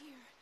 here.